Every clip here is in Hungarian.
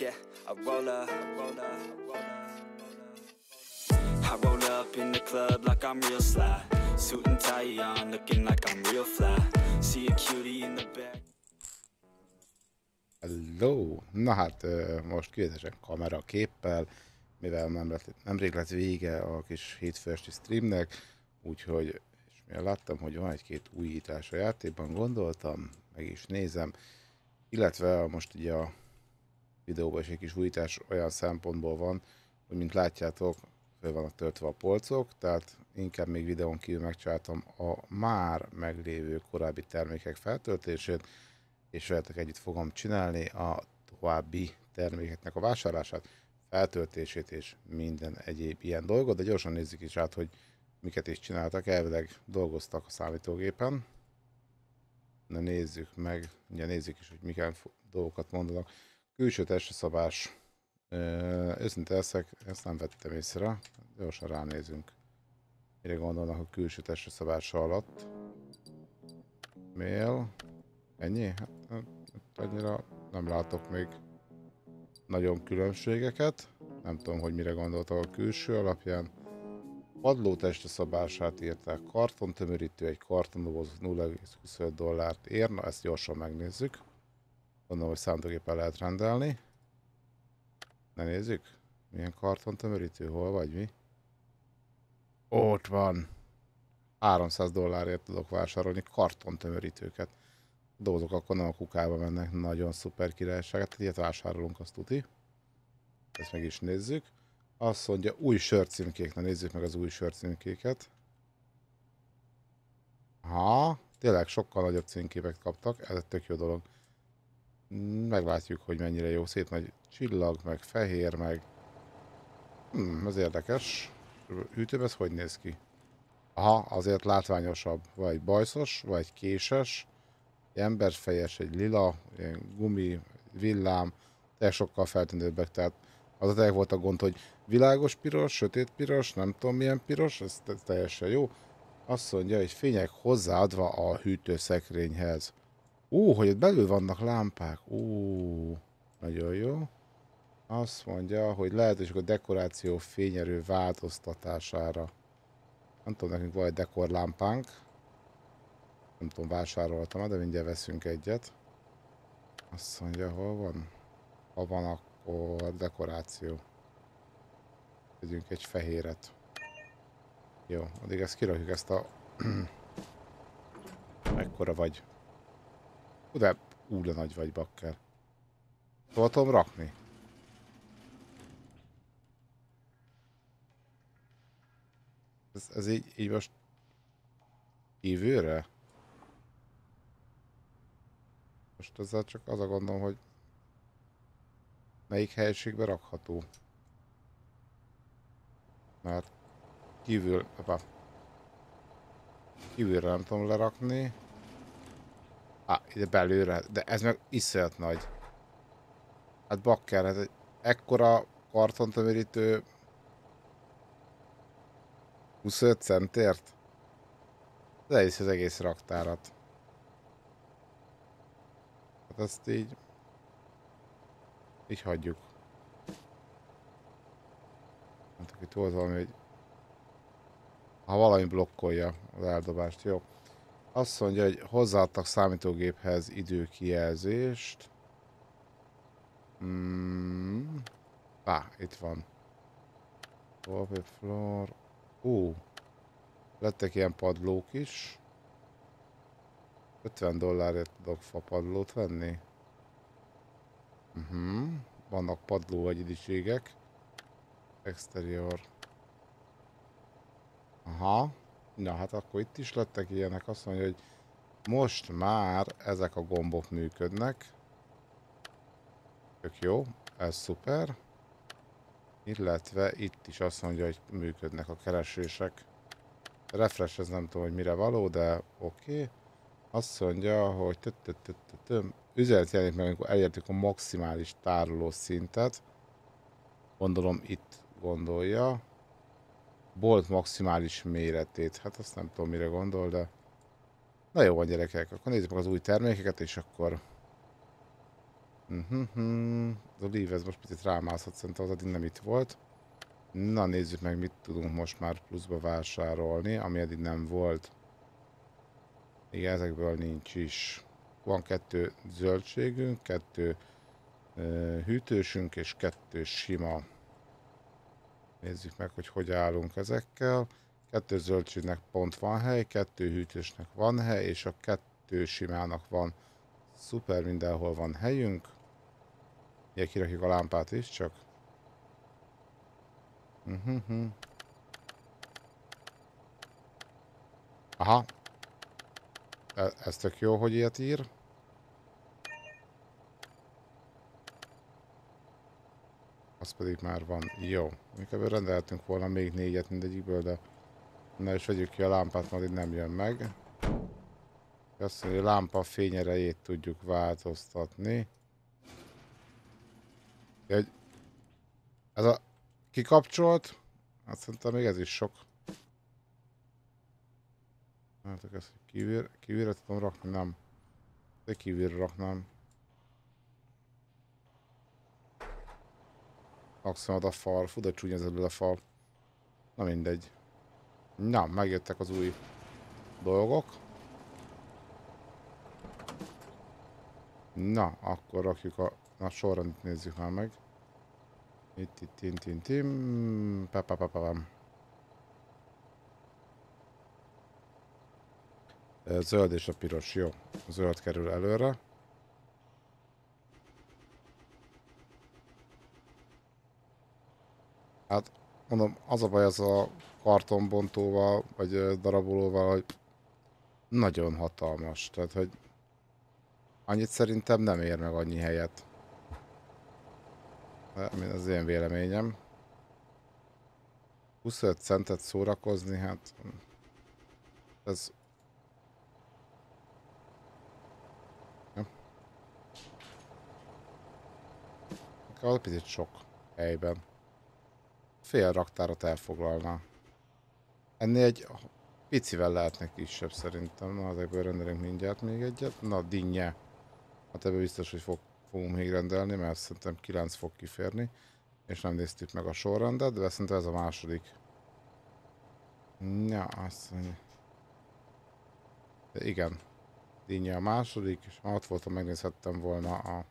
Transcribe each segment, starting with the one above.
Yeah, I roll up, I roll up, I roll up. In the club like I'm real sly. Suit and tie on, looking like I'm real fly. See a cutie in the back. Hello! Na hát most kivételesen kamera képpel, mivel nem lett, nemrég lett vége a kis hétfő esti streamnek, úgyhogy és mivel láttam, hogy van egy-két újítás a játékban, gondoltam, meg is nézem, illetve most ugye a videóban is egy kis újítás olyan szempontból van, hogy mint látjátok, fel vannak töltve a polcok, tehát inkább még videón kívül megcsináltam a már meglévő korábbi termékek feltöltését, és veletek együtt fogom csinálni a további termékeknek a vásárlását, feltöltését és minden egyéb ilyen dolgot, de gyorsan nézzük is át, hogy miket is csináltak. Elvileg dolgoztak a számítógépen. Na nézzük meg, ugye nézzük is, hogy milyen dolgokat mondanak. Külső testszabás. Őszinte leszek, ezt nem vettem észre. Gyorsan ránézünk. Mire gondolnak a külső testszabása alatt. Mail. Ennyi? Hát, hát annyira nem látok még nagyon különbségeket. Nem tudom, hogy mire gondoltak a külső alapján. Padló testeszabását írták. Kartontömörítő, egy kartondoboz 0,25 dollárt ér. Na, ezt gyorsan megnézzük. Gondolom, hogy számítógépen lehet rendelni. Ne nézzük. Milyen kartontömörítő? Hol vagy mi? Ott van. 300 dollárért tudok vásárolni kartontömörítőket. A dobozok akkor nem a kukába mennek. Nagyon szuper királyságát. Ilyet vásárolunk, azt tuti. Ezt meg is nézzük. Azt mondja, új sörcímkék. Na nézzük meg az új sörcímkéket. Ha, tényleg sokkal nagyobb címképet kaptak. Ez egy tök jó dolog. Meglátjuk, hogy mennyire jó. Szét nagy csillag, meg fehér, meg... Hmm, ez érdekes. Hűtőben ez hogy néz ki? Aha, azért látványosabb. Vagy bajszos, vagy késes. Egy emberfejes, egy lila, ilyen gumi, villám. Te sokkal feltűnőbbek, tehát az a volt a gond, hogy világos piros, sötét piros, nem tudom milyen piros, ez teljesen jó. Azt mondja, hogy fények hozzáadva a hűtőszekrényhez. Ó, hogy itt belül vannak lámpák. Ó, nagyon jó. Azt mondja, hogy lehetőség a dekoráció fényerő változtatása. Nem tudom, nekünk van egy dekorlámpánk. Nem tudom, vásároltam de mindjárt veszünk egyet. Azt mondja, hol van? Ha van, akkor dekoráció. Tegyünk egy fehéret. Jó, addig ezt kirakjuk ezt a... Mekkora vagy? De úle nagy vagy, bakker. Hol tudom rakni? Ez, ez így, így most kívülre? Most ezzel csak az a gondom, hogy melyik helyiségbe rakható. Mert kívül, apa, kívülre nem tudom lerakni. Á, ide belőle, de ez meg iszonyat nagy. Hát bakker, hát egy ekkora kartontömörítő 25 centért? De is az egész raktárat. Hát azt így... Így hagyjuk. Hát itt volt valami, hogy... Ha valami blokkolja az eldobást, jó. Azt mondja, hogy hozzáadtak számítógéphez időkijelzést. Hmm. Á, itt van. Wallpaper. Ó. Lettek ilyen padlók is. 50 dollárért tudok fapadlót venni. Uh -huh. Vannak padló egyediségek. Exterior. Aha. Na hát akkor itt is lettek ilyenek. Azt mondja, hogy most már ezek a gombok működnek. Tök jó. Ez szuper. Illetve itt is azt mondja, hogy működnek a keresések. Refresh, ez nem tudom, hogy mire való, de oké. Okay. Azt mondja, hogy üzenet jelenik meg, amikor elértük a maximális tároló szintet. Gondolom itt gondolja. Bolt maximális méretét. Hát azt nem tudom, mire gondol, de... Na jó van gyerekek, akkor nézzük meg az új termékeket, és akkor Uh-huh. Az Olive, ez most picit rámászott, szerintem az addig nem itt volt. Na nézzük meg, mit tudunk most már pluszba vásárolni, ami eddig nem volt. Igen, ezekből nincs is. Van kettő zöldségünk, kettő uh, hűtősünk és kettő sima. Nézzük meg, hogy hogy állunk ezekkel. Kettő zöldségnek pont van hely, kettő hűtősnek van hely, és a kettő simának van szuper, mindenhol van helyünk. Ugye kirakjuk a lámpát is, csak. Uh -huh. Aha. E ez tök jó, hogy ilyet ír. Az pedig már van. Jó. Mikor rendeltünk volna még négyet mindegyikből, de na és vegyük ki a lámpát, majd nem jön meg. Azt mondja, hogy lámpa fényerejét tudjuk változtatni. Egy, ez a kikapcsolt, hát szerintem még ez is sok. Hát ezt kívül, kívülre tudom rakni, nem. De kívülre raknám. Maximum a fal, fú, de csúnya a fal. Na mindegy. Na, megjöttek az új dolgok. Na, akkor rakjuk a Na, sorrendet nézzük már meg. Itt, itt, itt, itt, itt, pa, pa, pa, pa. Zöld és a piros, jó. A zöld kerül előre. Hát, mondom, az a baj az a kartonbontóval, vagy darabolóval, hogy nagyon hatalmas. Tehát, hogy annyit szerintem nem ér meg annyi helyet. Az én véleményem. 25 centet szórakozni, hát... Ez... Ja. Picit sok helyben. Fél raktárat elfoglalná. Ennél egy picivel lehetne kisebb szerintem. Na, ezekből rendelünk mindjárt még egyet. Na, dinnye. Hát ebből biztos, hogy fog fogunk még rendelni, mert szerintem 9 fog kiférni. És nem néztük meg a sorrendet, de szerintem ez a második. Ja, azt mondja. De igen. Dinnye a második, és ott voltam, megnézhettem volna a...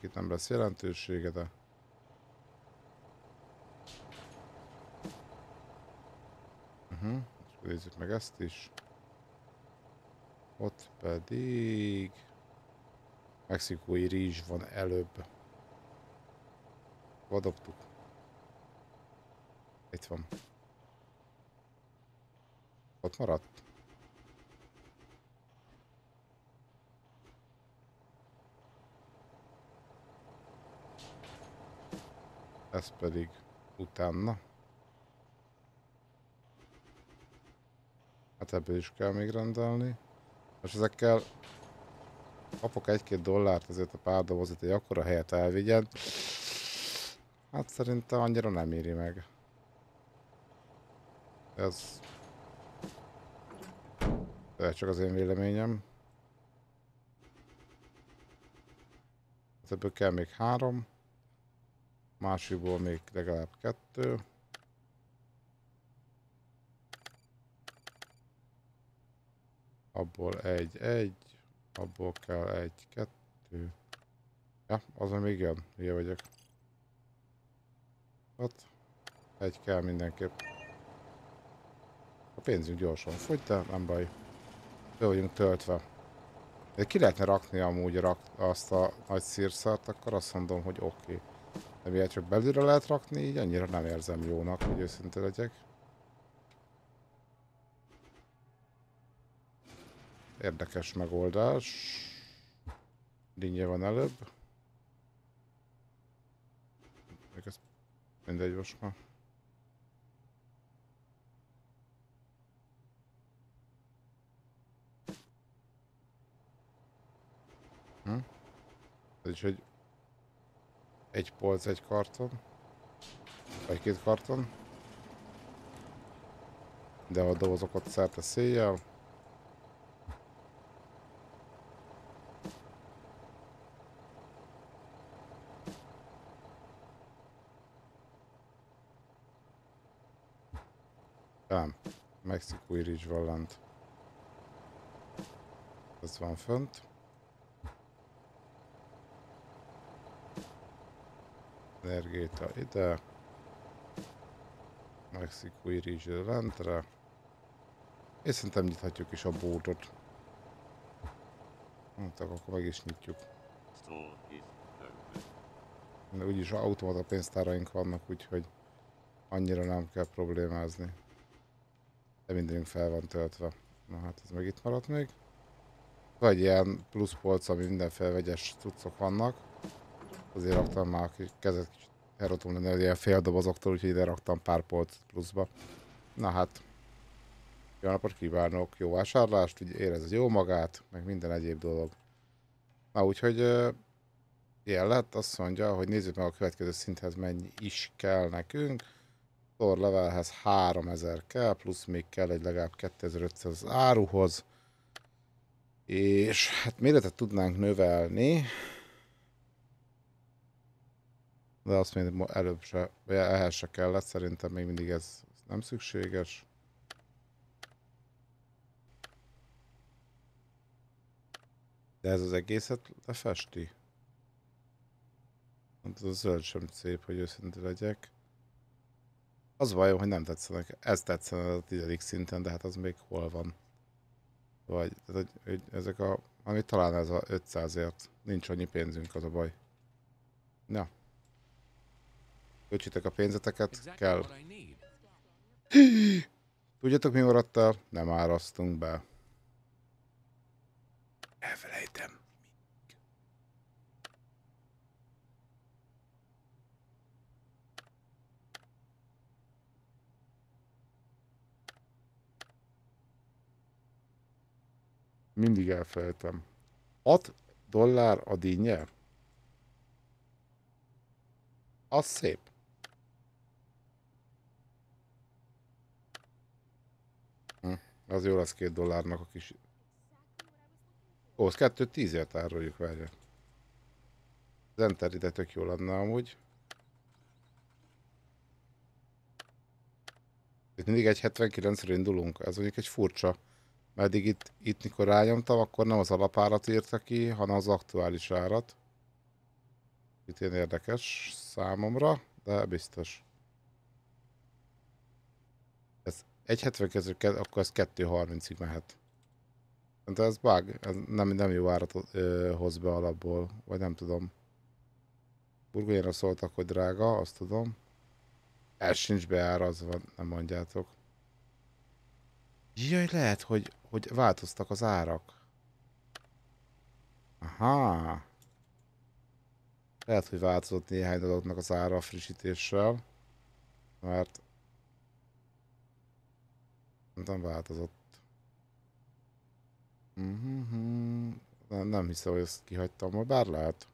Itt nem lesz jelentősége, de... Uh -huh. És nézzük meg ezt is. Ott pedig... Mexikói rizs van előbb. Vadogtuk. Itt van. Ott maradt? Ez pedig utána. Hát ebből is kell még rendelni. Most ezekkel kapok egy-két dollárt azért a pár dobozit, egy akkora helyet elvigyen. Hát szerintem annyira nem éri meg. Ez... Ez csak az én véleményem. Hát ebből kell még három. Másikból még legalább kettő. Abból egy, egy. Abból kell egy, kettő. Ja, azon még jön. Ilyen vagyok. Ott. Egy kell mindenképp. A pénzünk gyorsan fogy, de nem baj. Be vagyunk töltve. De ki lehetne rakni amúgy rak, azt a nagy szírszart, akkor azt mondom, hogy oké. Okay. De miért csak belülre lehet rakni, így annyira nem érzem jónak, hogy őszinte legyek. Érdekes megoldás. Dinnye van előbb. Még ez mindegy most már. Hm? Ez is egy egy polc, egy karton. Vagy két karton. De a dobozokat szerte széjjel. Nem. Mexikói Ridge van lent. Ez van fönt. Energéta ide. Mexikói Ridge lentre. És szerintem nyithatjuk is a bótot. Hát akkor meg is nyitjuk. De úgyis automata pénztáraink vannak, úgyhogy annyira nem kell problémázni. De mindenünk fel van töltve. Na hát ez meg itt maradt még. Vagy ilyen plusz polc, ami mindenféle vegyes cuccok vannak. Azért raktam már kezet kicsit erotom lenne, hogy ilyen fél dobozoktól, úgyhogy ide raktam pár polcot pluszba. Na hát, jó napot kívánok, jó vásárlást, úgy érez jó magát, meg minden egyéb dolog. Na úgyhogy ilyen lett, azt mondja, hogy nézzük meg a következő szinthez mennyi is kell nekünk. Store levelhez 3000 kell, plusz még kell egy legalább 2500 az áruhoz. És hát méretet tudnánk növelni. De azt még előbb se, vagy ehhez se kellett, szerintem még mindig ez nem szükséges. De ez az egészet lefesti. Hát az a zöld sem szép, hogy őszinte legyek. Az bajom, hogy nem tetszenek. Ez tetszene a tizedik szinten, de hát az még hol van. Vagy, tehát, hogy, hogy ezek a... Ami talán ez a 500-ért. Nincs annyi pénzünk, az a baj. Na. Köcsitek a pénzeteket, kell. Tudjátok mi maradt el? Nem árasztunk be. Elfelejtem. Mindig elfelejtem. 6 dollár a dinnye? Az szép. Hm, az jó lesz két dollárnak a kis... Ó, az kettőt tízért áruljuk, várja. Az Enter ide tök jó lenne amúgy. Itt mindig egy 79-re indulunk, ez mondjuk egy furcsa. Meddig itt, itt mikor rányomtam, akkor nem az alapárat írta ki, hanem az aktuális árat. Itt ilyen érdekes számomra, de biztos. Ez 1.72, akkor ez 2.30-ig mehet. De ez bug, ez nem, nem jó árat ö, hoz be alapból, vagy nem tudom. Burgonyára szóltak, hogy drága, azt tudom. Ez sincs az van, nem mondjátok. Jaj, lehet, hogy, hogy változtak az árak. Aha. Lehet, hogy változott néhány dolognak az ára a frissítéssel. Mert nem változott. Mm-hmm. Nem, nem hiszem, hogy ezt kihagytam, bár lehet.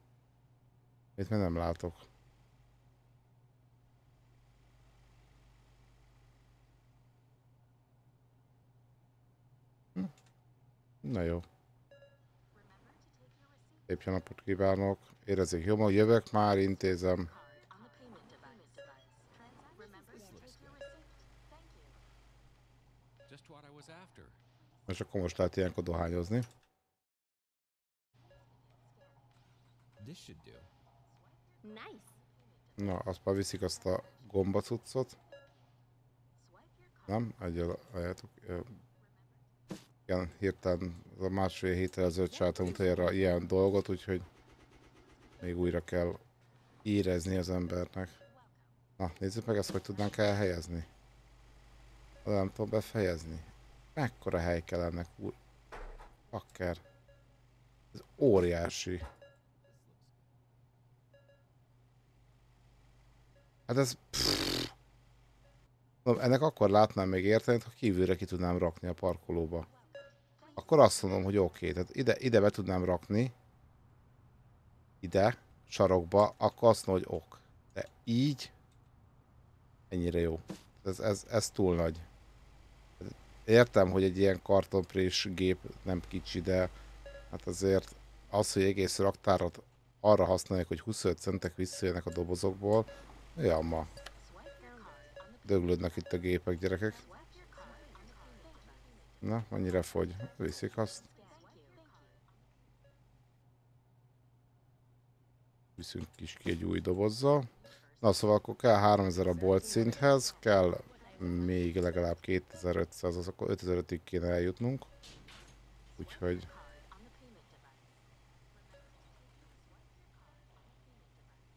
Itt még nem látok. Na jó. Szép jó napot kívánok. Érezzék jó, jövök már, intézem. És akkor most lehet ilyenkor dohányozni. Na, azt már viszik azt a gombacuccot. Nem? Egyel, igen, hirtelen a másfél héttel ezelőtt csináltam utoljára ilyen dolgot, úgyhogy még újra kell érezni az embernek. Na, nézzük meg ezt, hogy tudnánk elhelyezni. Nem tudom befejezni. Mekkora hely kell ennek, úr... Pakker. Ez óriási. Hát ez... Pff. Ennek akkor látnám még érteni, ha kívülre ki tudnám rakni a parkolóba akkor azt mondom, hogy oké, okay, tehát ide, ide be tudnám rakni, ide, sarokba, akkor azt mondom, hogy ok. De így, ennyire jó. Ez, ez, ez túl nagy. Értem, hogy egy ilyen kartonprés gép nem kicsi, de hát azért az, hogy egész raktárat arra használják, hogy 25 centek visszajönnek a dobozokból, ja ma. Döglődnek itt a gépek, gyerekek. Na, mennyire fogy? Viszik azt. Viszünk is ki egy új dobozzal. Na szóval akkor kell 3000 a bolt szinthez, kell még legalább 2500, az akkor 5500-ig kéne eljutnunk. Úgyhogy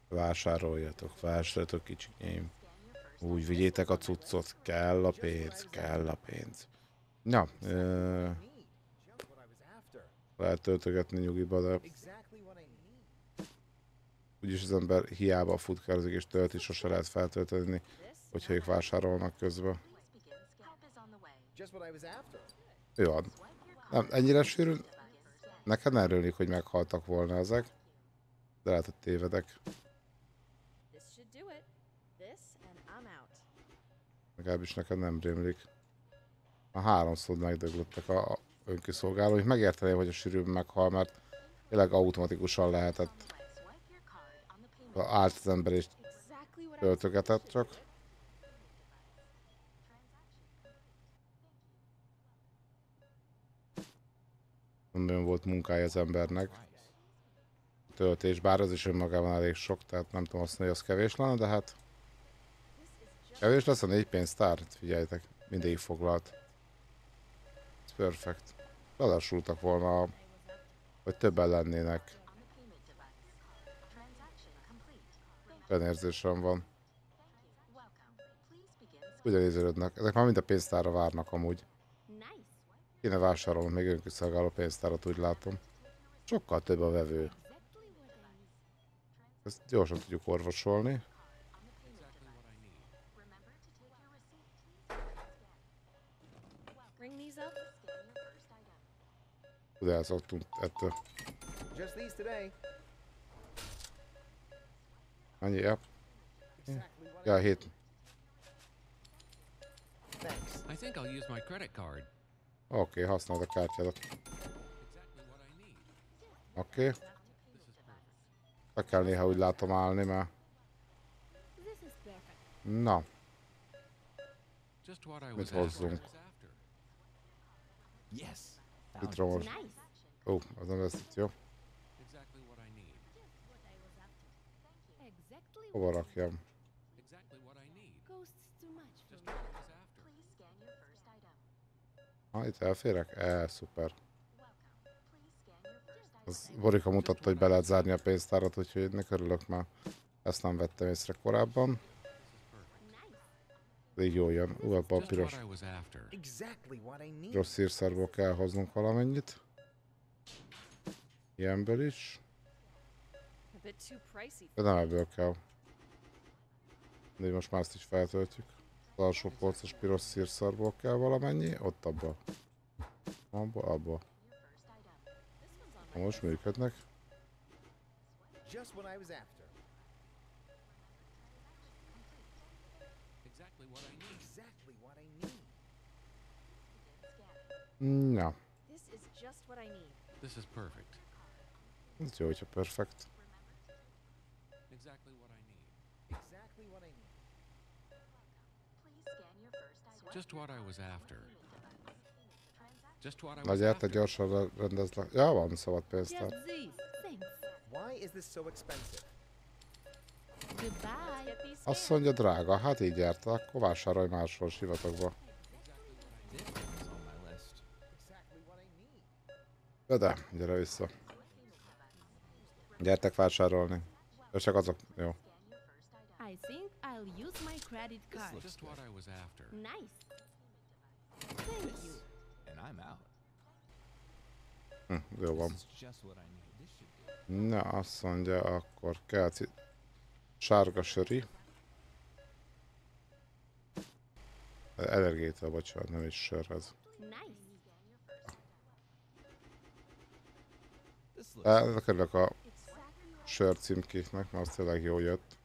vásároljatok, vásároljatok kicsikém. Úgy vigyétek a cuccot, kell a pénz, kell a pénz. Na, ö, lehet töltögetni nyugiba, de úgyis az ember hiába futkározik és tölti, sose lehet feltölteni, hogyha ők vásárolnak közben. Jó, van. nem, ennyire sűrű, neked nem rőlik, hogy meghaltak volna ezek, de lehet, hogy tévedek. Legalábbis neked nem rémlik. A háromszor megdöglöttek a önkiszolgáló, hogy megérteném, hogy a sűrűn meghal, mert tényleg automatikusan lehetett. Állt az ember és töltögetett csak. Nagyon volt munkája az embernek. Töltés, bár az is önmagában elég sok, tehát nem tudom azt mondani, hogy az kevés lenne, de hát kevés lesz a négy pénztár, figyeljetek, mindig foglalt. Perfect. Lelassultak volna, vagy többen lennének. Olyan érzésem van. Ugyanéződnek. Ezek már mind a pénztárra várnak amúgy. Kéne vásárolnom még önkiszolgáló pénztárat, úgy látom. Sokkal több a vevő. Ezt gyorsan tudjuk orvosolni. Ugye elszoktunk ettől. Just these today. Annyi, ja. Ja, hét. Thanks. I think I'll use my credit card. Oké, okay, használd a kártyádat. Oké. Okay. Be kell néha úgy látom állni, mert... Na, Mit hozzunk? Yes. Citromos. Nice. Ó, az nem lesz itt jó. Hova rakjam? Ha, itt elférek? E, szuper. Az Borika mutatta, hogy be lehet zárni a pénztárat, úgyhogy ennek örülök már. Ezt nem vettem észre korábban. Így jól jön. Ú, abban a piros, piros szírszarból kell hoznunk valamennyit. Ilyenből is. De nem ebből kell. De most már ezt is feltöltjük. Az alsó polcos piros szírszarból kell valamennyi. Ott abba. Abba, abba. Ha most működnek. Just what I was after. Na, This is just what I need. This is perfect. ez jó, hogyha perfekt. Exactly what I need. Exactly what I need. Just what I was after. Just what I was Na gyerte, after. gyorsan re- rendezd le. Ja, van szabad pénztár. Why is this so expensive? Goodbye. Get these Azt mondja drága, hát így járta, akkor vásárolj máshol sivatagba. Need. De gyere vissza. Gyertek vásárolni. És csak azok, jó. I think I'll use my credit card. Just what I was after. Nice. Thank you. And I'm out. Hm, jó van. Na, azt mondja, akkor kell ci- sárga söri. Energiétel, bocsánat, nem is sörhez. Nice. This looks De örülök a sör címkéknek, mert az tényleg jó jött.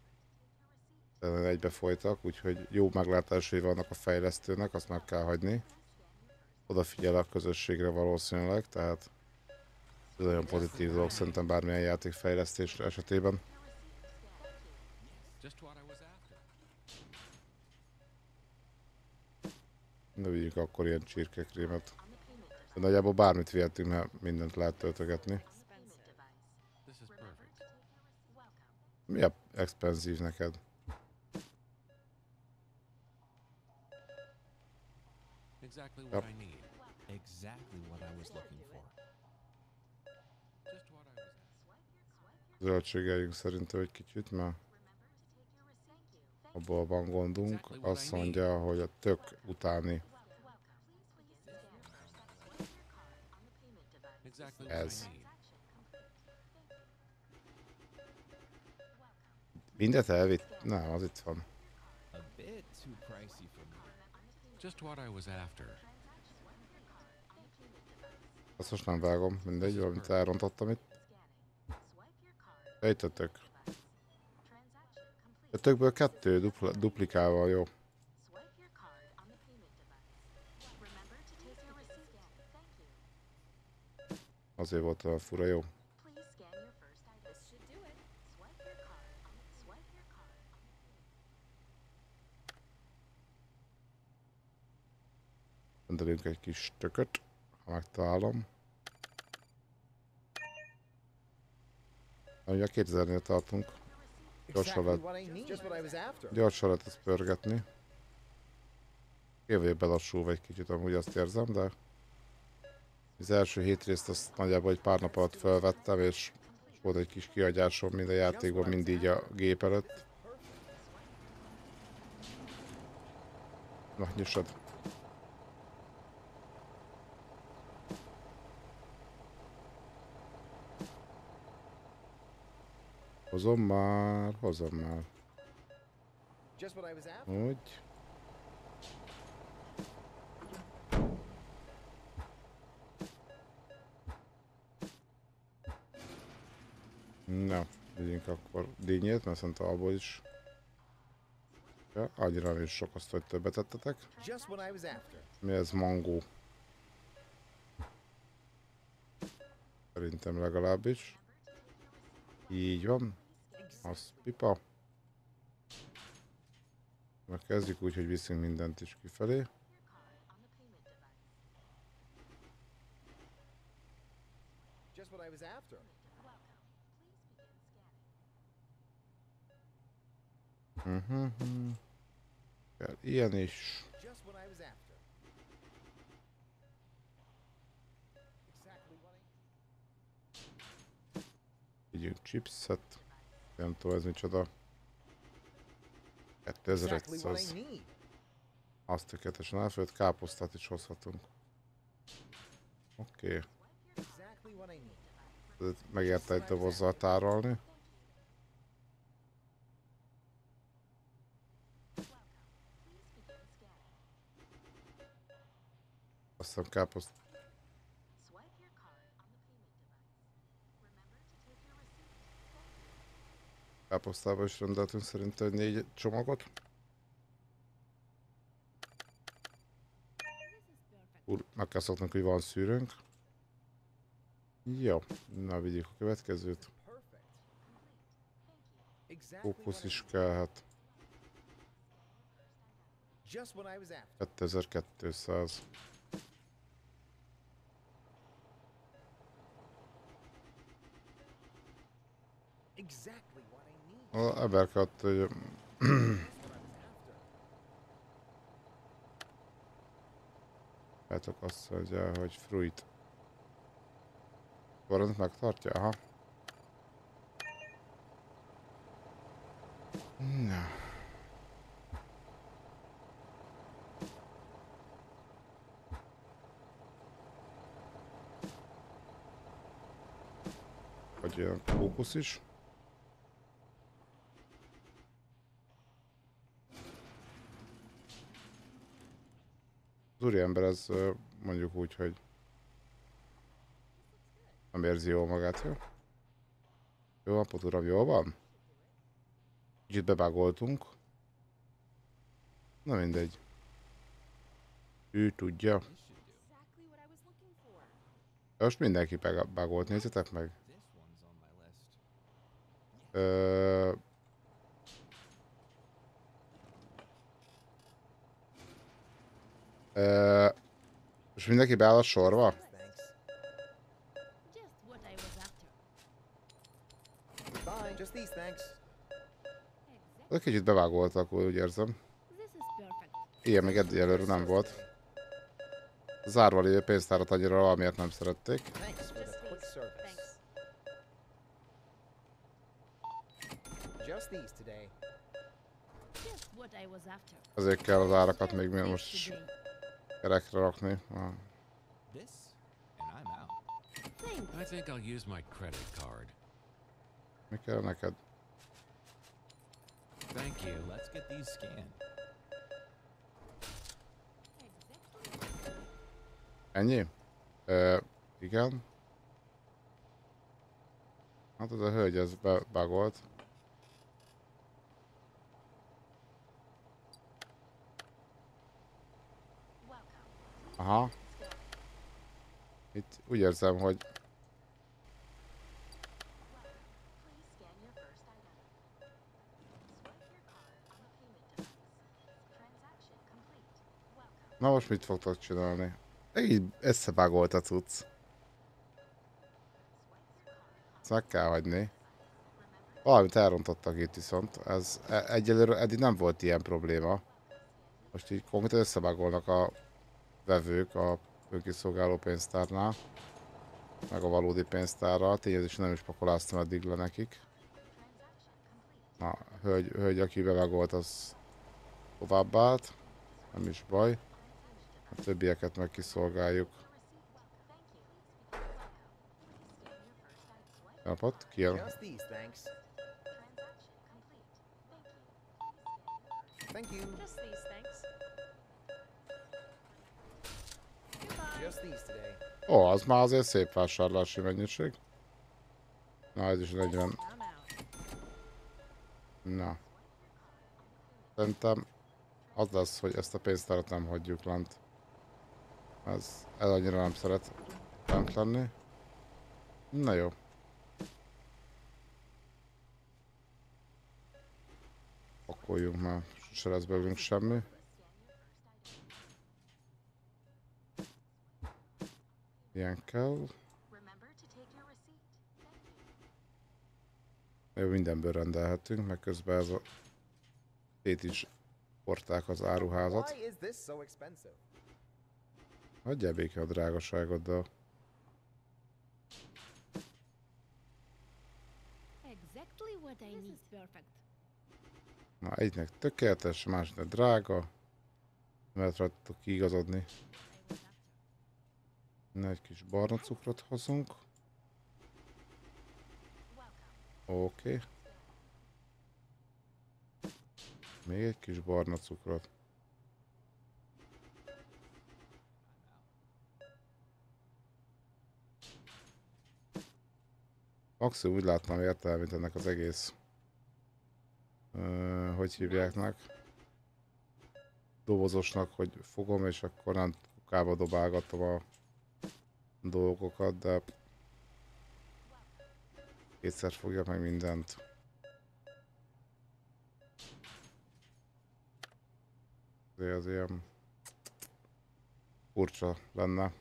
Egybe folytak, úgyhogy jó meglátásai vannak a fejlesztőnek, azt meg kell hagyni. Odafigyel a közösségre valószínűleg, tehát ez olyan pozitív dolog szerintem bármilyen játékfejlesztés esetében. Ne vigyünk akkor ilyen csirkekrémet. De nagyjából bármit vihetünk, mert mindent lehet töltögetni. Mi a expenszív neked? Exactly what Yep. I need. Exactly what I was looking for. Zöldségeljünk szerintem egy kicsit, mert abból van gondunk. Azt mondja, hogy a tök utáni Ez. Mindet elvitt? Nem, az itt van. Just what I was after. Azt most nem vágom, mindegy, valamit elrontottam itt. Itt a tök. A tökből kettő dupla, duplikával jó. Azért volt olyan fura jó. Rendelünk egy kis tököt, ha megtalálom. Ugye 2000-nél tartunk. Gyorsan lehet, gyorsan lehet ezt pörgetni. Jövő belassul egy kicsit, amúgy azt érzem, de az első hét részt azt nagyjából egy pár nap alatt felvettem, és volt egy kis kiagyásom mind a játékban, mind így a gép előtt. Na, nyissad. Hozom már, hozom már. Úgy. Na, vegyünk akkor dinnyét, mert szerintem abból is. Ja, annyira nem is sok azt, hogy többet tettetek. Mi ez mangó? Szerintem legalábbis. Így van. Az pipa. Meg kezdjük úgy, hogy viszünk mindent is kifelé. Just what I was after. Uh-huh. Kell ilyen is. Vigyünk chipset. Nem tudom, ez micsoda. Exactly what 2100. I need. Azt tökéletesen elfőtt káposztát is hozhatunk. Oké. Okay. Megérte egy dobozzal tárolni. Aztán káposzt... Káposztába is rendeltünk szerintem négy csomagot. Úr, meg kell szoknunk, hogy van szűrőnk. Jó, na vigyük a következőt. Fókusz is was after. 2200. Exactly what I need. A Eberkat, hogy látok azt mondja, hogy fruit. Koront megtartja? Aha. Na. Hogy olyan fókusz is. Az úriember ö, mondjuk úgy, hogy nem érzi jól magát, jó? Jó napot, uram, jól van? Kicsit bebágoltunk. Na mindegy. Ő tudja. Most mindenki bebágolt, nézzetek meg. Ö... Ö... És mindenki beáll a sorba? Egy kicsit bevágoltak, úgy érzem. Ilyen még egyelőre nem volt. Zárva lévő pénztárat annyira valamiért nem szerették. Ezért kell az árakat még most. Kerekre rakni. This, and I'm out. Thanks. I think I'll use my credit card. Mi kell neked? Thank you. Let's get these scanned. Ennyi? Ö, igen. Hát ez a hölgy, ez bebagolt. Aha. Itt úgy érzem, hogy Na most mit fogtok csinálni? Így összebagolt a cucc. Ezt meg kell hagyni. Valamit elrontottak itt viszont. Ez e- egyelőre eddig nem volt ilyen probléma. Most így konkrétan összebagolnak a vevők a önkiszolgáló pénztárnál. Meg a valódi pénztárral. Tényleg is nem is pakoláztam eddig le nekik. Na, hölgy, hölgy aki bevagolt, az továbbált. Nem is baj. A többieket meg kiszolgáljuk. Napot, ki jön? Just these, thanks. Thank you. Ó, az már azért szép vásárlási mennyiség. Na, ez is 40. I'm out. Na. Szerintem az lesz, hogy ezt a pénztárat nem hagyjuk lent. Ez, ez annyira nem szeret lent lenni. Na jó. Pakoljunk már, se lesz belőlünk semmi. Ilyen kell. Jó, mindenből rendelhetünk, meg közben ez a szét is porták az áruházat. Hagyjál béke a drágaságoddal. Na, egynek tökéletes, másnak drága. Mert rajtuk kiigazodni. Egy kis barna cukrot hozunk. Oké. Okay. Még egy kis barna cukrot. Maximum úgy láttam értelmét ennek az egész Ö, hogy hívjáknak? Dobozosnak, hogy fogom, és akkor nem kukába dobálgatom a dolgokat, de kétszer fogja meg mindent. Azért az ilyen furcsa lenne.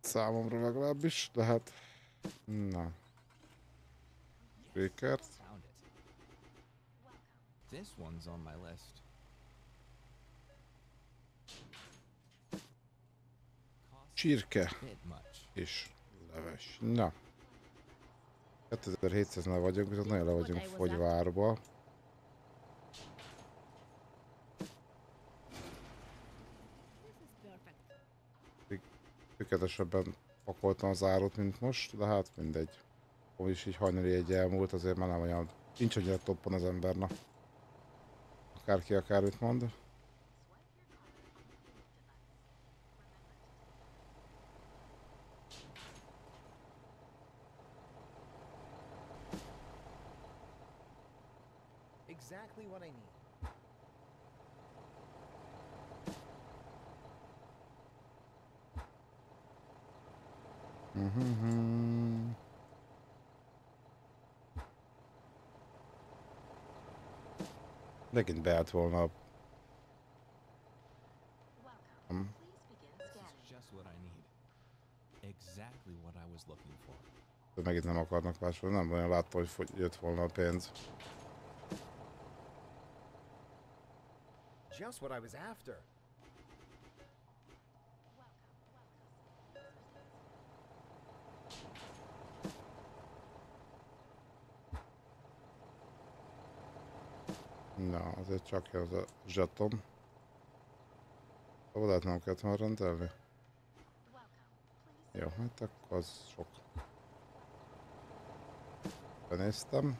Számomra legalábbis, de hát... Na. It. This one's on my list. Csirke és leves. Na. 2700-nál vagyunk, viszont nagyon le vagyunk fogyvárba. Tökéletesebben pakoltam az árut, mint most, de hát mindegy. Úgy is így hajnali egy elmúlt, azért már nem olyan... Nincs annyira toppon az ember, na. Akárki akármit mond. Um, just what I need. Exactly what I was looking for. De megint nem akarnak máshol. Nem olyan láttam, hogy fogy- jött volna a pénz. Just what I was after. Azért csak az a. Hova lehet nem kellett már rendelni? Jó, hát akkor az sok. Benéztem.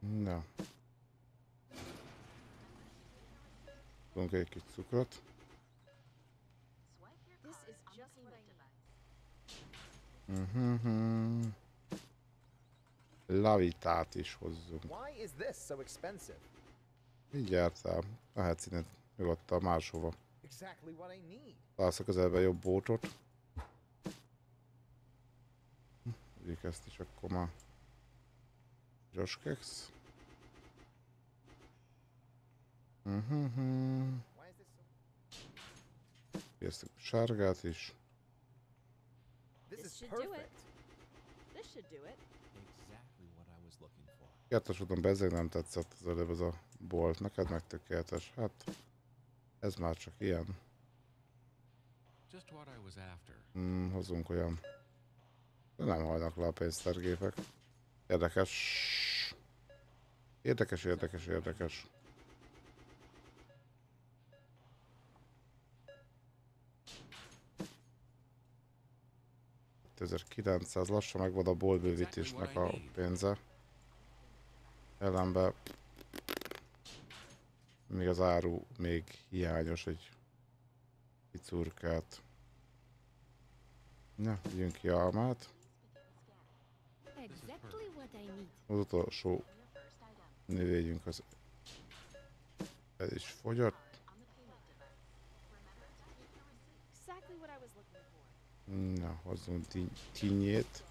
Na. Tudunk egy kis cukrot. Need. Mhm. Lavitát is hozzunk. Why is this so expensive? Így jártál. Lehet színet nyugodtan máshova. Találsz a közelben jobb bótot. Vegyük ezt is akkor már. Zsoskex. So... Ezt a sárgát is. This, is should do it. perfect. This should do it. Exactly what I was looking for. Kertes utam bezzeg nem tetszett az előbb ez a bolt. Neked meg tökéletes. Hát ez már csak ilyen. Just what I was after. Hmm, hozunk olyan. De nem hajnak le a pénztárgépek. Érdekes. Érdekes, érdekes, érdekes. ...1900 lassan megvan a boltbővítésnek a pénze. Ellenben még az áru még hiányos egy kicurkát. Na, vigyünk ki almát. Az utolsó növényünk az el is fogyott. Exactly what I was looking for. Na, hozzunk tinyét.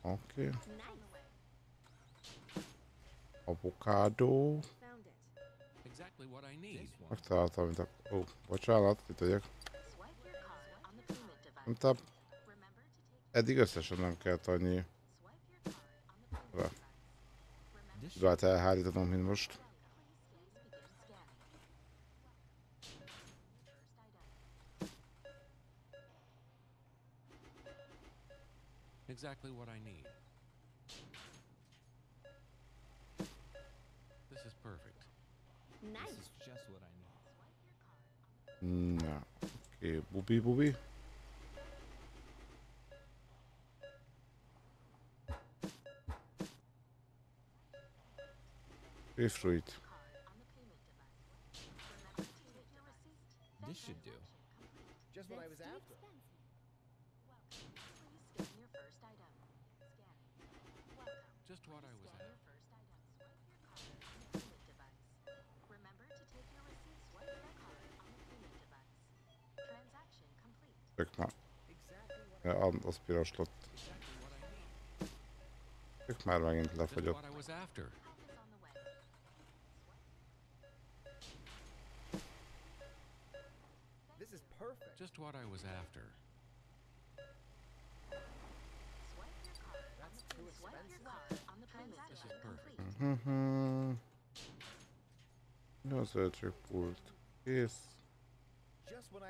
Oké. Okay. Avokádó. Megtaláltam, amit a... Ó, bocsánat, itt vagyok. Mint eddig összesen nem kellett annyi hibát elhárítanom, mint most. Exactly what I need. This is perfect. This Nice. is just what I need. Na, oké, okay. bubi bubi. Fruit. This should do. Just what I was after. Just what I was after. Ők már, Exactly what ja, az- az piros lett. Exactly what I need. Ők már megint Just lefogyott. what I was after. This is perfect. Just what I was after. That's too expensive. Mhm. Na, zöldségpult. Kész.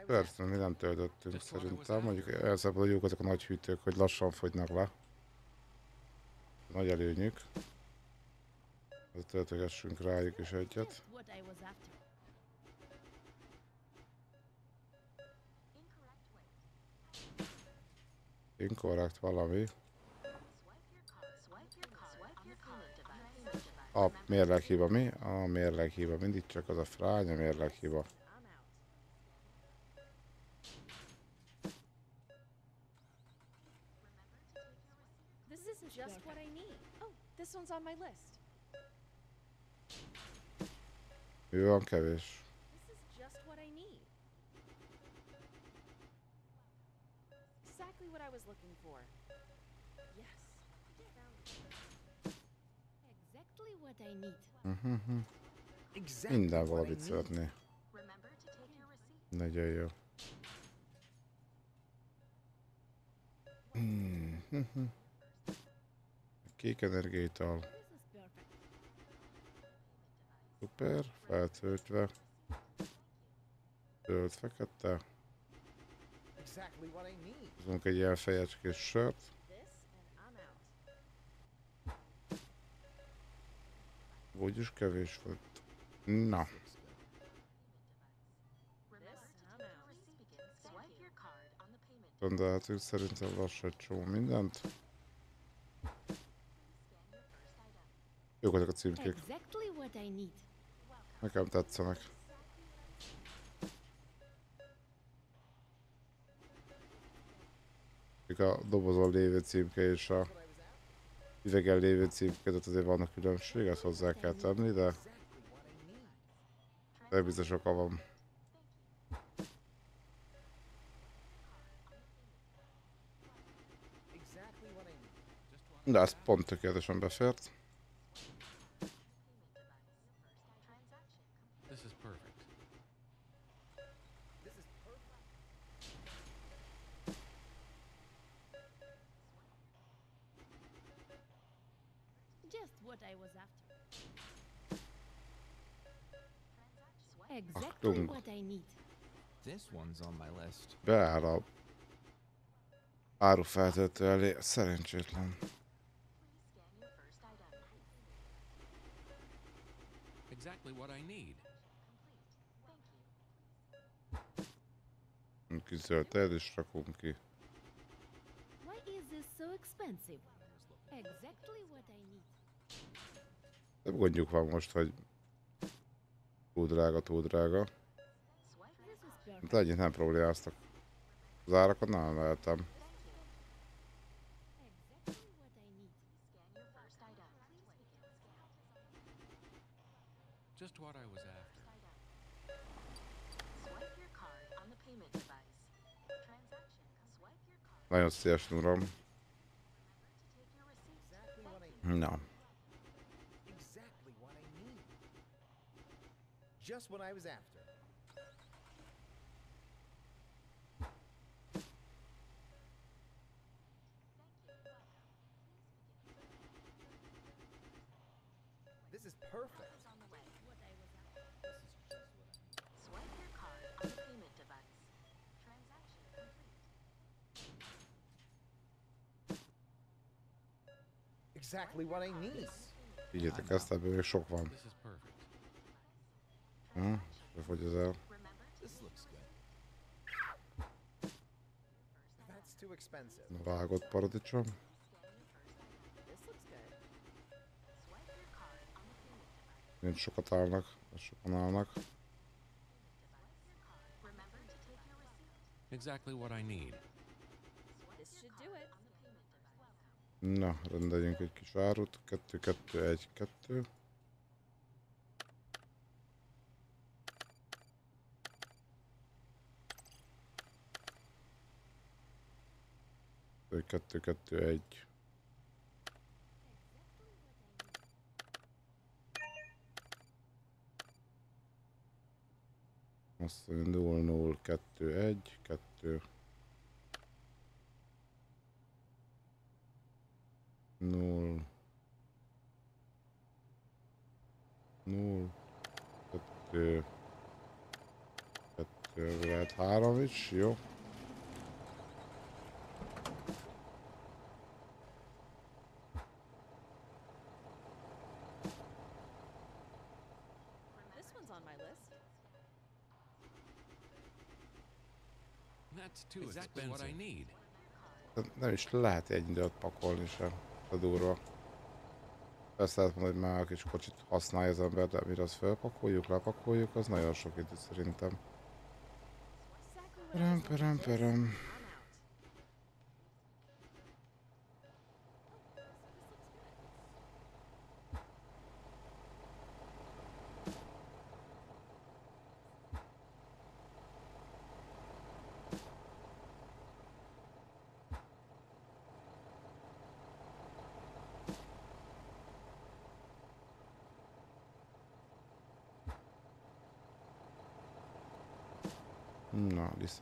Persze, mi nem töltöttünk szerintem. Mondjuk after. elszabadul jók azok a nagy hűtők, hogy lassan fogynak le. Nagy előnyük. Azért töltögessünk rájuk is egyet. Inkorrekt valami. A mérleghiba mi? A mérleghiba mindig csak az a frány, a mérleghiba. just what I need. Oh, this one's on my list. Mi van kevés? This is just what I need. Exactly what I was looking for. Minden valamit szeretné. Nagyon jó. Mhm. Kék energiaital. Szuper, feltöltve. Zöld, fekete. Hozunk egy ilyen fejecskés sört. This and I'm out. Úgyis kevés volt. Na, out. rendelhetünk szerintem lassan egy csomó mindent. Jók ezek a címkék. Nekem tetszenek. Még a dobozon lévő címke és a üvegen lévő címke között azért vannak különbség, ezt hozzá kell tenni, de de biztos oka van. De ez pont tökéletesen befért. Just what I was after. Exactly Achtung. what I need. This one's on my list. Beáll a árufeltöltő elé, szerencsétlen. Exactly what I need. Kis zöld tejet is rakunk ki. Why is this so expensive? Exactly what I need. De gondjuk van most, hogy túl drága, túl drága. De ennyit nem problémáztak. Az árakat nem emeltem. Exactly what I need. Just what I was after. Nagyon szívesen, uram. Na, Exactly what I need. Just what I was after. This is perfect. What I was after. Exactly what I need. figyeljetek ezt, ebből még sok van. This is perfect. Hm? Befogy az el. This looks good. That's too expensive. Vágott paradicsom. Nincs sokat állnak, vagy sokan állnak. Exactly what I need. This should do it. Na, rendeljünk egy kis árut. 2, 2, 1, 2. Kettő, egy. Azt mondja 0, 0, 2, 1, 2. 0 0 2 2 lehet 3 is, jó? This one's on my list. That's too exactly what I need. Tehát Nem is lehet egy időt pakolni sem. A durva. Persze lehet mondani, hogy már a kis kocsit használja az ember, de mire azt felpakoljuk, lepakoljuk, az nagyon sok idő szerintem. Perem, perem, perem.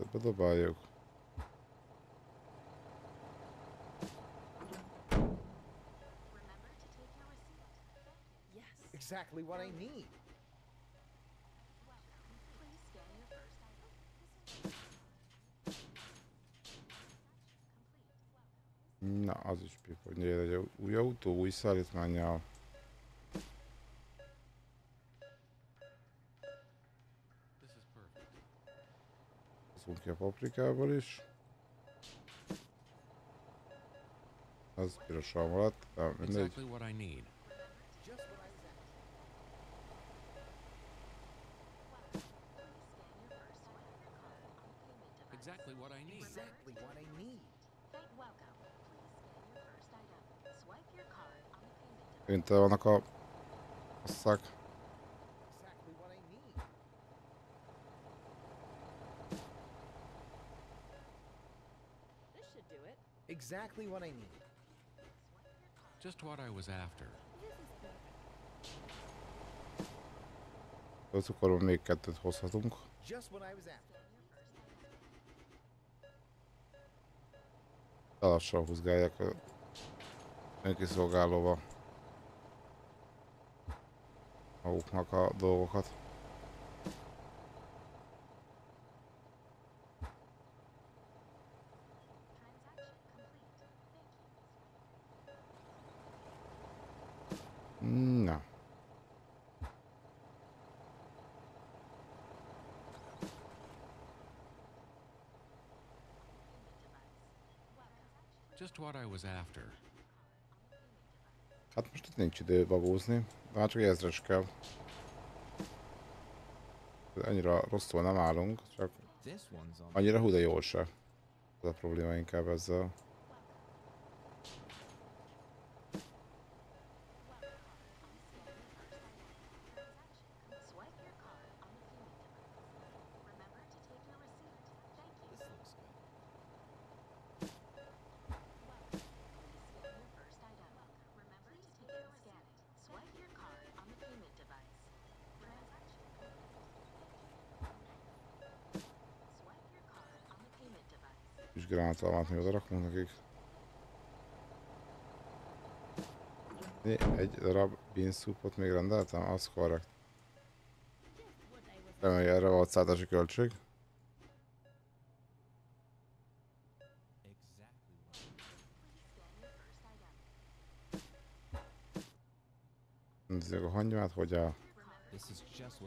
I'm out. Na, lisztet bedobáljuk. Yes. Exactly what I need. Na, az is pipony. Jöjjön egy au- új autó, új szállítmányjal. This is perfect. Hozunk ki a paprikából is. Az pirosan maradt, de mindegy. Exactly what I need. Exactly what I need. Exactly what I need. Vannak a passzák. Exactly what I need. This should do it. Exactly what I need. Just what I was after. A cukorban még kettőt hozhatunk. Just what I was after. Lassan húzgálják a önkiszolgálóba maguknak a dolgokat. Na. Just what I was after. Hát most itt nincs idő bagózni, de már csak ezres kell. Annyira rosszul nem állunk, csak annyira hú de jól se. Ez a probléma inkább ezzel. Kis gránátalmát még rakunk nekik. Egy darab bean soupot még rendeltem, az korrekt. Hogy erre volt szállítási költség. Nézzük a hangyát, hogy áll. This is just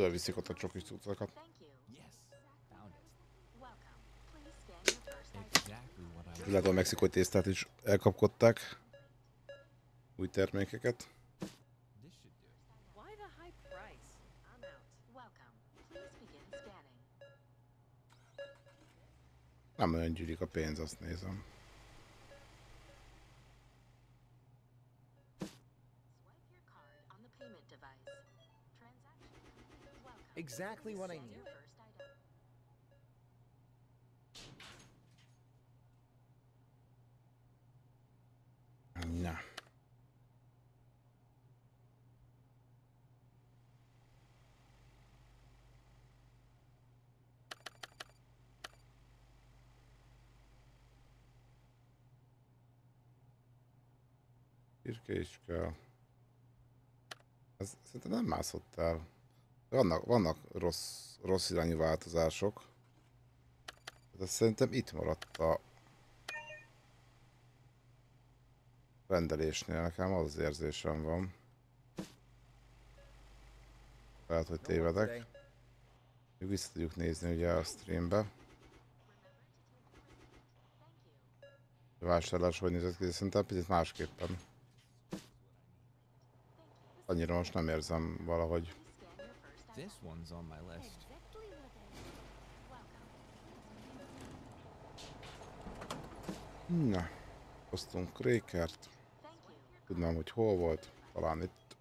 Oda viszik ott a csokis cuccokat. Lehet a mexikói tésztát is elkapkodták. Új termékeket. Nem olyan gyűlik a pénz, azt nézem. Exactly what I need. Na. Pirke is kell. Ez szerintem nem mászott el. Vannak, vannak rossz, rossz irányú változások. De szerintem itt maradt a rendelésnél. Nekem az az érzésem van. Lehet, hogy tévedek. Még vissza tudjuk nézni ugye a streambe. A vásárlás hogy nézett ki, szerintem picit másképpen. Annyira most nem érzem valahogy. This one's on my list. Na, hoztunk Rékert. Tudnám, hogy hol volt. Talán itt.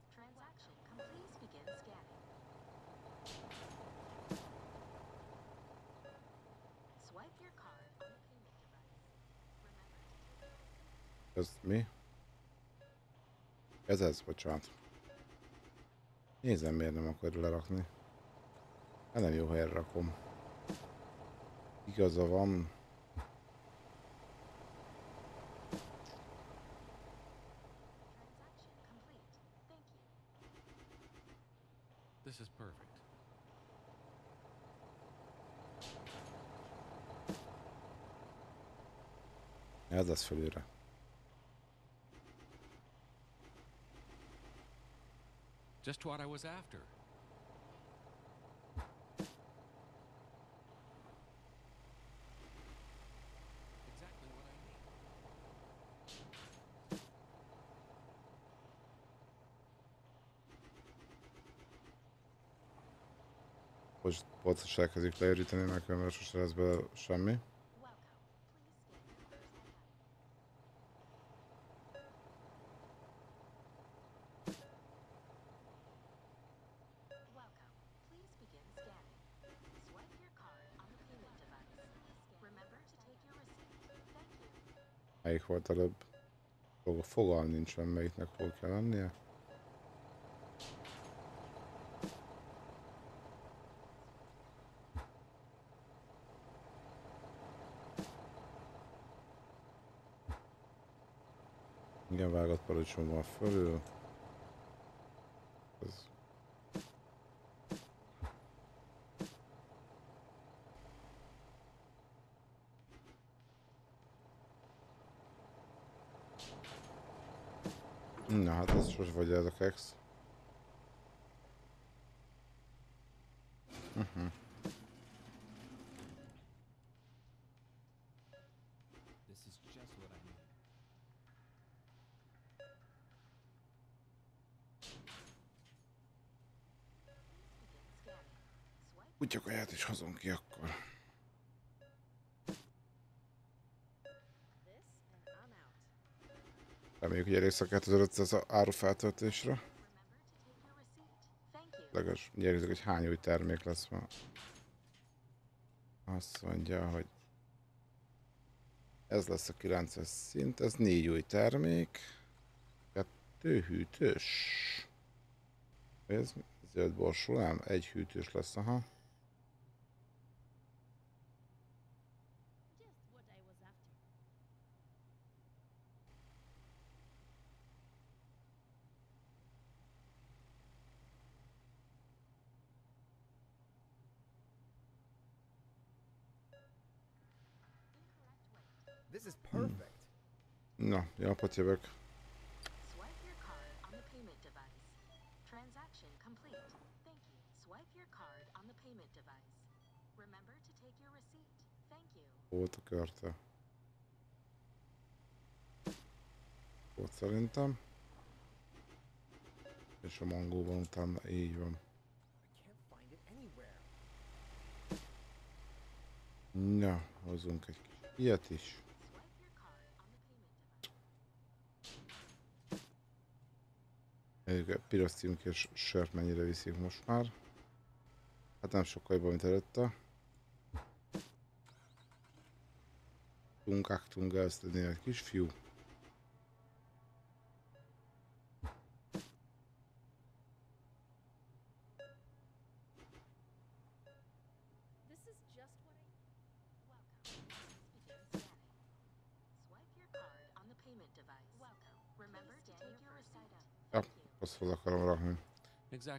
Ez mi? Ez ez, bocsánat. Nézem, miért nem akar lerakni. Hát nem jó helyre rakom. Igaza van. This is perfect. Ez lesz fölülre. Just what I was after. Exactly what I need. Most pontos elkezdik leéríteni nekem, mert sose lesz belőle semmi. Welcome. Please begin scanning. Swipe your card on the payment device. Remember to take your receipt. Thank you. Melyik volt előbb? Fog- Fogalm nincsen, melyiknek hol kell lennie. Igen, vágott paradicsom van fölül. Ez Na hát vagy ez a kex. I need. Kutyakaját is hozunk ki akkor. This and I'm Reméljük, hogy elég 2500 árufeltöltésre. Legalábbis gyerünk, hogy hány új termék lesz ma. Azt mondja, hogy ez lesz a 9-es szint, ez négy új termék. Kettő hűtős. Ez zöld borsó, nem? Egy hűtős lesz, aha. Just what I was after. This is perfect. Na, japot jövök. Swipe your card on the payment device. Transaction complete. Thank you. Swipe your card on the payment device. Remember to take your receipt. Thank you. Volt a körte. Volt szerintem. És a mangóban utána így van. Na, hozzunk egy kis ilyet is. Swipe your card on the payment device. Mondjuk a piros címkés sört mennyire viszik most már. Hát nem sokkal jobban, mint előtte. Tunkák tunga, ezt egy kisfiú. This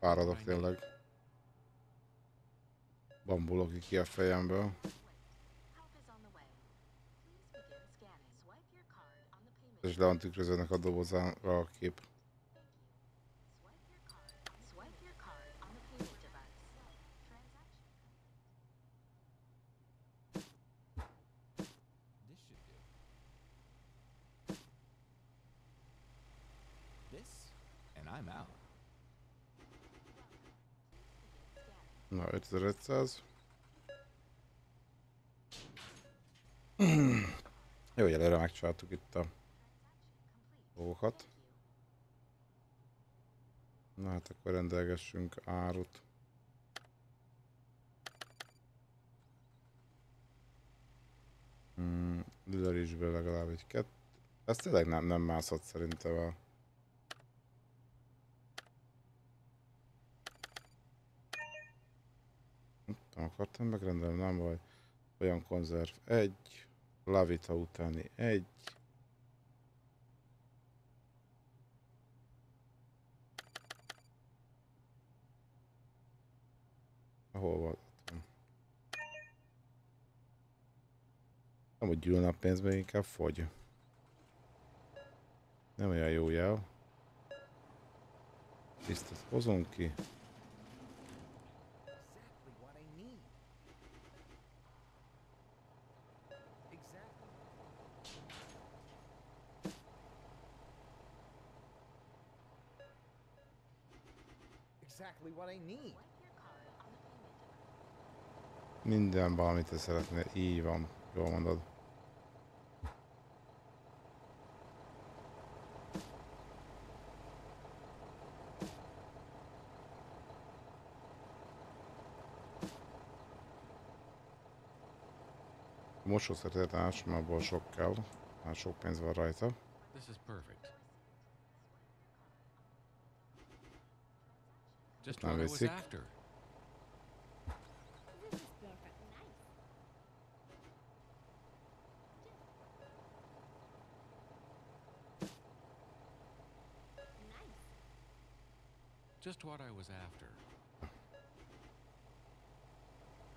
Fáradok tényleg. Bambulok ki a fejemből. És le van tükröződnek a dobozára a kép. 1500. Jó, hogy előre megcsináltuk itt a dolgokat. Na hát akkor rendelgessünk árut. Hmm, Lillerisből legalább egy kettő. Ez tényleg nem, nem mászott szerintem a Nem akartam megrendelni, nem baj. Olyan konzerv egy, lavita utáni egy. Hol volt? Nem, hogy gyűlne a pénzbe, inkább fogy. Nem olyan jó jel. Tisztát hozunk ki. Exactly what I need. Exactly. Exactly what I need. Minden valamit te szeretnél. Így van. Jól mondod. Mosószerzet ásmából sok kell. Már sok pénz van rajta. This is perfect. Just Now what I we was see. after. This is perfect. Nice. Nice. Just what I was after.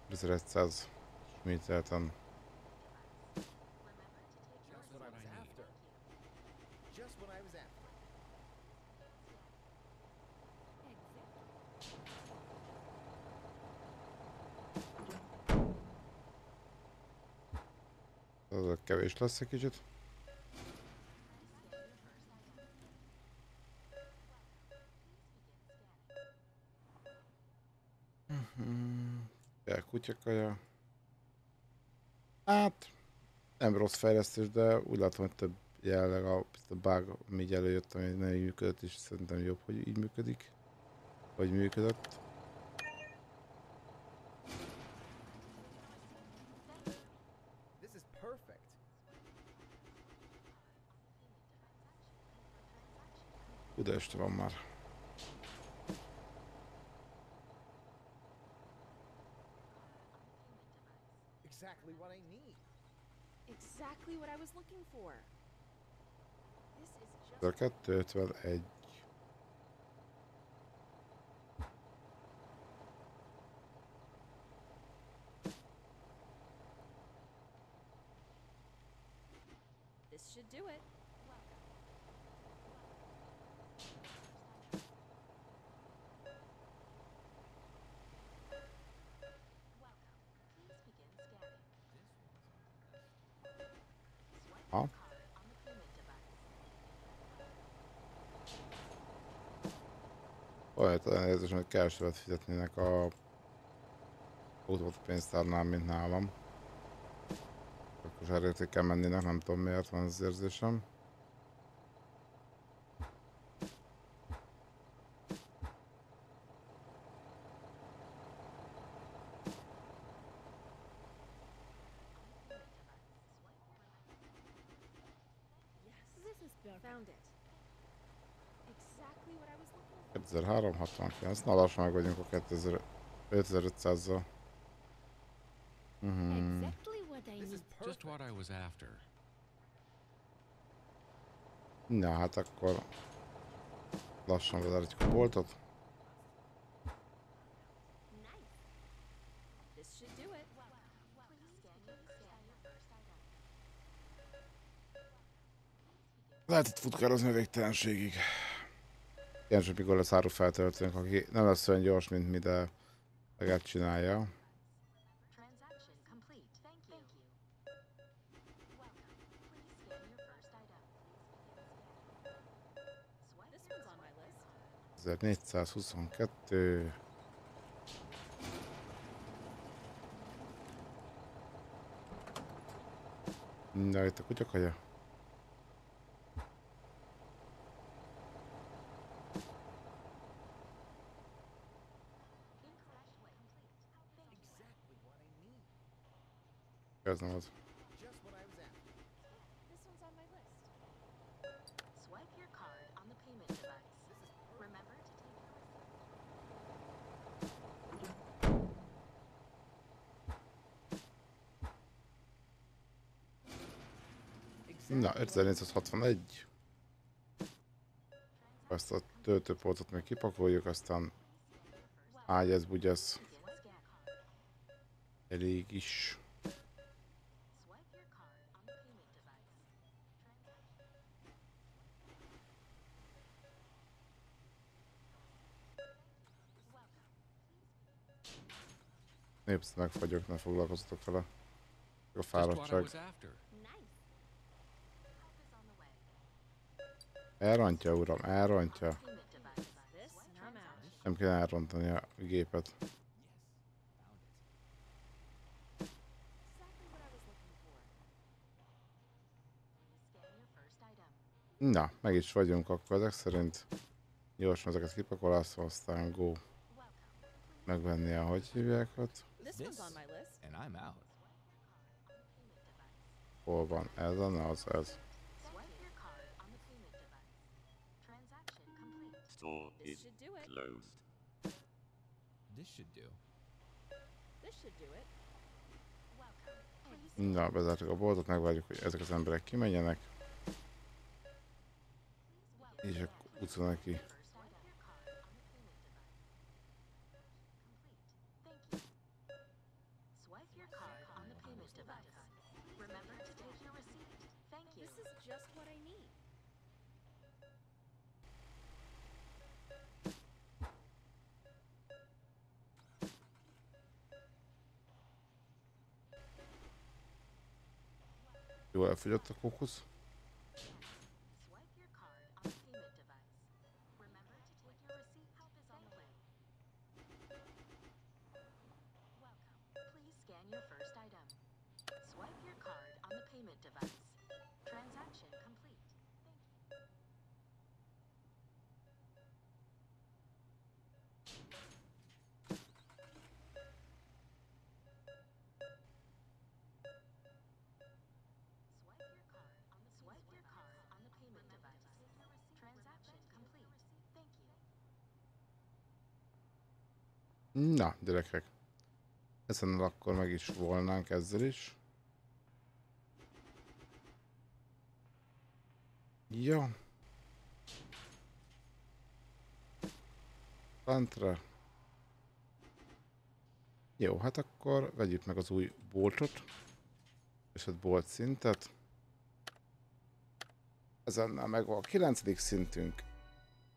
1100 ismételten. Just what I was after. Just what I was after. Exactly. Ez kevés lesz egy kicsit. Kell kutyakaja. Hát, nem rossz fejlesztés, de úgy látom, hogy több jelleg a, a bug, ami így előjött, ami nem így működött, és szerintem jobb, hogy így működik. Vagy működött. This is perfect. Este van már. Exactly what I need. Exactly what I was looking for. This is just Ez a 251. this should do it. Ha? Olyan talán érzés, hogy kevesebbet fizetnének a autót pénztárnál, mint nálam. Akkor zsárértékkel mennének, nem tudom miért van az érzésem. This is perfect. Found it. Exactly what I was looking for. 2369, na lassan meg vagyunk a 2000 5500-zal. Mhm. Exactly what I This need. is perfect. Just what I was after. Na hát akkor lassan bezárhatjuk a boltot. Lehet itt futkározni a végtelenségig. Később, mikor lesz áru feltöltőnk, aki nem lesz olyan gyors, mint mi, de legalább csinálja. Transaction complete. Thank you. Welcome. Please ez nem az. Na, 5461. Ezt a töltőpoltot még kipakoljuk, aztán ágy ez, bugy. Elég is. Népsz megfagyok, ne foglalkozzatok vele. A fáradtság. Elrontja, uram, elrontja. Nem kell elrontani a gépet. Na, meg is vagyunk akkor ezek szerint. Gyorsan ezeket kipakolászva, aztán go megvenni, ahogy hívják ott. This, This- one's on my list. And I'm out. Hol van? Ez a az ez. Store This is should do it. closed. This should do. This should do it. Welcome. Please Na, bezártuk a boltot, megvárjuk, hogy ezek az emberek kimenjenek, és akkor utca neki. Jól elfogyott a Na, gyerekek. Ezen akkor meg is volnánk ezzel is. Ja. Fantra. Jó, hát akkor vegyük meg az új boltot. És a bolt szintet. Ezennel megvan a 9. szintünk.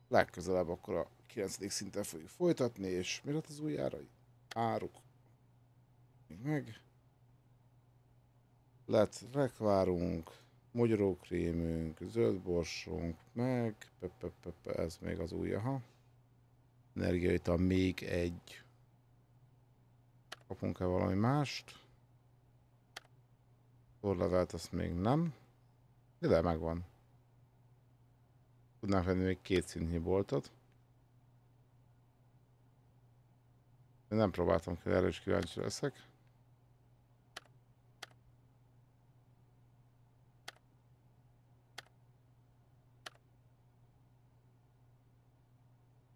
Legközelebb akkor a 9. szinten fogjuk folytatni, és mi lett az új árai? Áruk. Meg. Lett rekvárunk, mogyorókrémünk, zöldborsunk, meg, pe, pe, pe, pe, ez még az új, aha. Energiaital még egy. Kapunk-e valami mást? Torlevelt azt még nem. De, de megvan. Tudnánk venni még két szintnyi boltot. Én nem próbáltam ki, erre is kíváncsi leszek.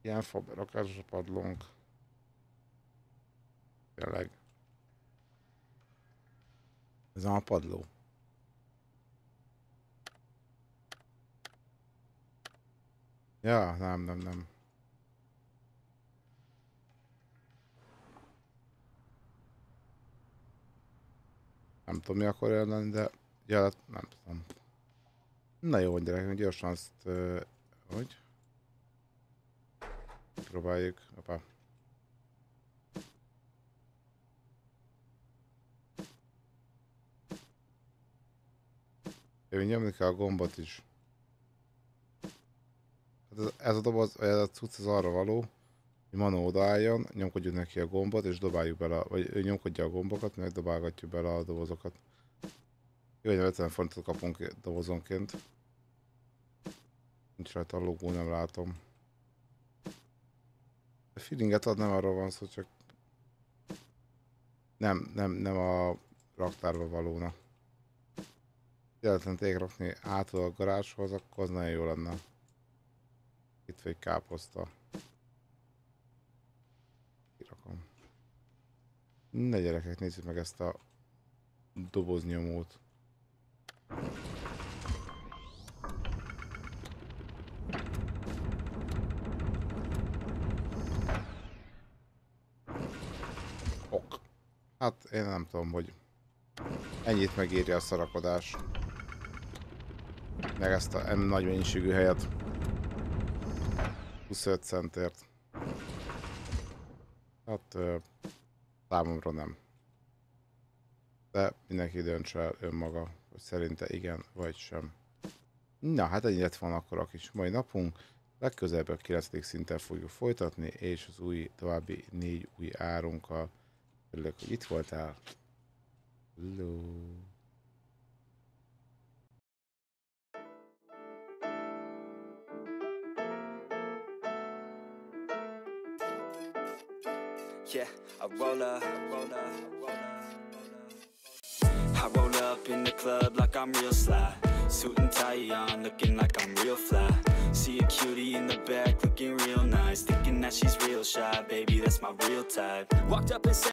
Ilyen faberakásos a padlónk. Tényleg. Ez a padló. Ja, nem, nem, nem. Nem tudom, mi akar lenni, de ja, hát nem tudom. Na jó, gyerek, gyorsan azt, uh, hogy? Próbáljuk. Apa. Én nyomni kell a gombot is. Hát ez, ez a doboz, ez a cucc az arra való, hogy Manó odaálljon, nyomkodjuk neki a gombot, és dobáljuk bele, vagy ő nyomkodja a gombokat, meg dobálgatjuk bele a dobozokat. Jó, hogy 50 fontot kapunk dobozonként. Nincs rajta a logó, nem látom. A feelinget ad, nem arról van szó, csak nem, nem, nem a raktárba valóna. Életlen tényleg rakni át a garázshoz, akkor az nagyon jó lenne. Itt vagy káposzta. Ne gyerekek, nézzük meg ezt a doboznyomót. Ok. Hát én nem tudom, hogy ennyit megírja a szarakodás. Meg ezt a nagy mennyiségű helyet. 25 centért. Hát számomra nem. De mindenki döntse el önmaga, hogy szerinte igen vagy sem. Na, hát ennyi lett volna akkor a kis mai napunk. Legközelebb a 9. szinten fogjuk folytatni, és az új, további négy új árunkkal. Örülök, hogy itt voltál. Hello. Yeah, I roll up. I roll up in the club like I'm real sly. Suit and tie on, looking like I'm real fly. See a cutie in the back, looking real nice. Thinking that she's real shy, baby, that's my real type. Walked up and said,